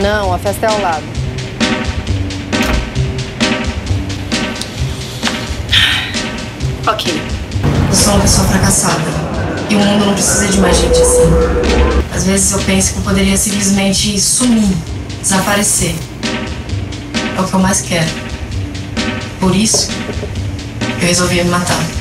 Não, a festa é ao lado. Ok. Eu sou uma pessoa fracassada. E o mundo não precisa de mais gente assim. Às vezes eu penso que eu poderia simplesmente sumir, desaparecer. É o que eu mais quero. Por isso, eu resolvi me matar.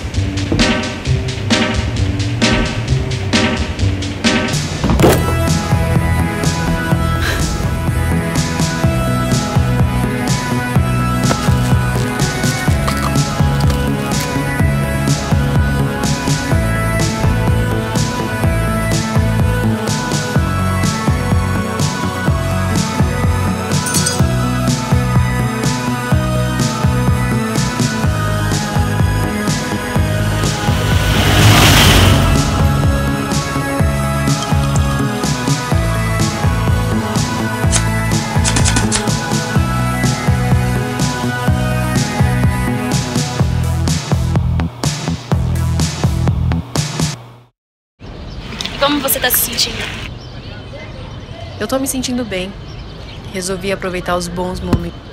Como você tá se sentindo? Eu tô me sentindo bem. Resolvi aproveitar os bons momentos.